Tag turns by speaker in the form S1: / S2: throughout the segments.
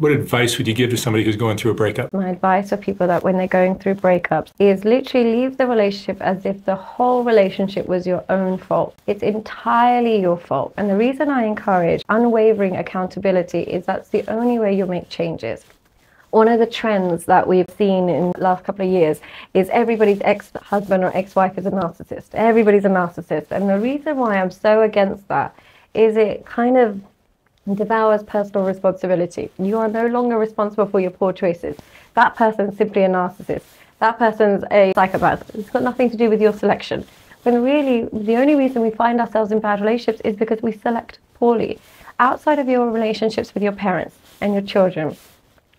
S1: What advice would you give to somebody who's going through a breakup?
S2: My advice for people that when they're going through breakups is literally leave the relationship as if the whole relationship was your own fault. It's entirely your fault. And the reason I encourage unwavering accountability is that's the only way you'll make changes. One of the trends that we've seen in the last couple of years is everybody's ex-husband or ex-wife is a narcissist. Everybody's a narcissist. And the reason why I'm so against that is it kind of devours personal responsibility. You are no longer responsible for your poor choices. That person's simply a narcissist. That person's a psychopath. It's got nothing to do with your selection. When really, the only reason we find ourselves in bad relationships is because we select poorly. Outside of your relationships with your parents and your children,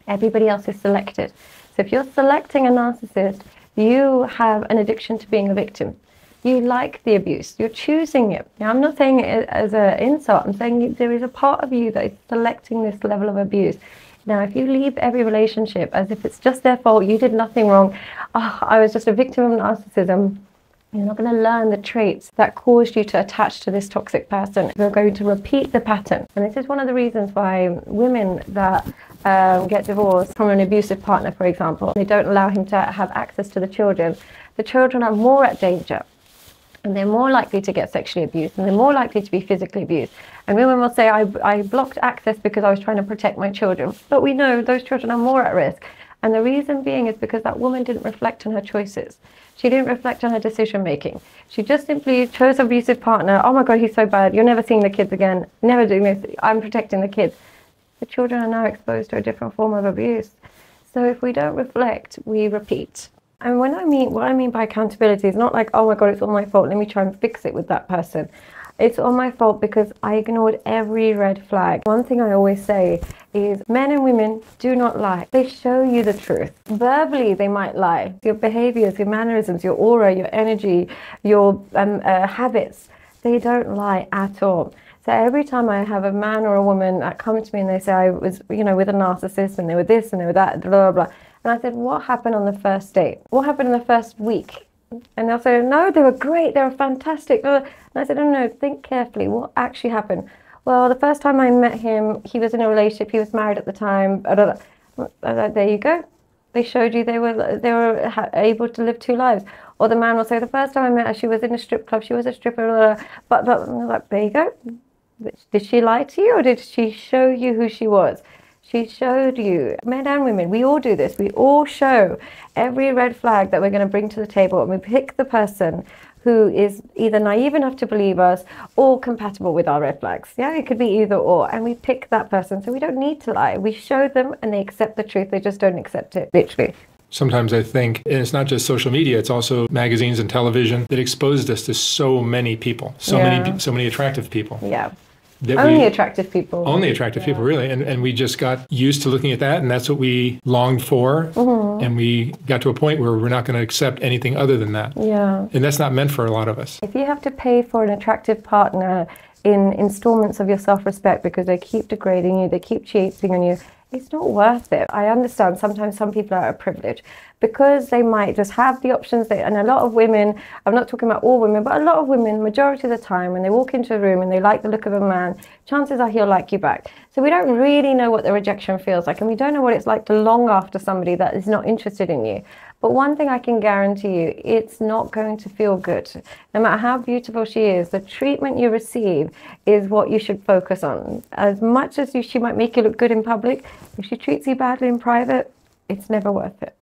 S2: Everybody else is selected. So if you're selecting a narcissist, you have an addiction to being a victim. You like the abuse. You're choosing it. Now, I'm not saying it as an insult. I'm saying there is a part of you that is selecting this level of abuse. Now, if you leave every relationship as if it's just their fault, you did nothing wrong, oh, I was just a victim of narcissism, you're not going to learn the traits that caused you to attach to this toxic person. You're going to repeat the pattern. And this is one of the reasons why women that um, get divorced from an abusive partner, for example, they don't allow him to have access to the children. The children are more at danger and they're more likely to get sexually abused and they're more likely to be physically abused. And women will say, I, I blocked access because I was trying to protect my children. But we know those children are more at risk. And the reason being is because that woman didn't reflect on her choices. She didn't reflect on her decision making. She just simply chose an abusive partner. Oh my God, he's so bad. You're never seeing the kids again. Never doing this. I'm protecting the kids. The children are now exposed to a different form of abuse. So if we don't reflect, we repeat. And when I mean what I mean by accountability is not like, oh my God, it's all my fault. Let me try and fix it with that person. It's all my fault because I ignored every red flag. One thing I always say is men and women do not lie. They show you the truth. Verbally, they might lie. Your behaviors, your mannerisms, your aura, your energy, your um, uh, habits, they don't lie at all. So every time I have a man or a woman that come to me and they say I was, you know, with a narcissist and they were this and they were that, blah, blah, blah. And I said, what happened on the first date? What happened in the first week? And they'll say, no, they were great, they were fantastic. And I said, no, no, think carefully. What actually happened? Well, the first time I met him, he was in a relationship, he was married at the time. There you go. They showed you they were they were able to live two lives. Or the man will say, the first time I met her, she was in a strip club, she was a stripper, but, but like, there you go. Did she lie to you or did she show you who she was? She showed you, men and women, we all do this. We all show every red flag that we're going to bring to the table and we pick the person who is either naive enough to believe us or compatible with our red flags. Yeah, it could be either or. And we pick that person. So we don't need to lie. We show them and they accept the truth. They just don't accept it, literally.
S1: Sometimes I think, and it's not just social media, it's also magazines and television that exposed us to so many people, so yeah. many, so many attractive people.
S2: Yeah only we, attractive people.
S1: Only attractive yeah. people, really. And, and we just got used to looking at that, and that's what we longed for. Mm-hmm. And we got to a point where we're not going to accept anything other than that.
S2: Yeah.
S1: And that's not meant for a lot of us.
S2: If you have to pay for an attractive partner in installments of your self respect because they keep degrading you, they keep cheating on you, it's not worth it. I understand sometimes some people are privileged because they might just have the options. They, and a lot of women, I'm not talking about all women, but a lot of women, majority of the time, when they walk into a room and they like the look of a man, chances are he'll like you back. So we don't really know what the rejection feels like, and we don't know what it's like to long after somebody that is not interested in you. But one thing I can guarantee you, it's not going to feel good. No matter how beautiful she is, the treatment you receive is what you should focus on. As much as you, she might make you look good in public, if she treats you badly in private, it's never worth it.